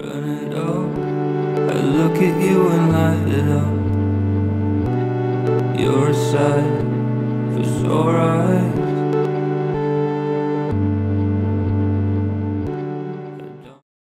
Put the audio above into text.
Burn it up. I look at you and light it up. You're a sight, for sore eyes.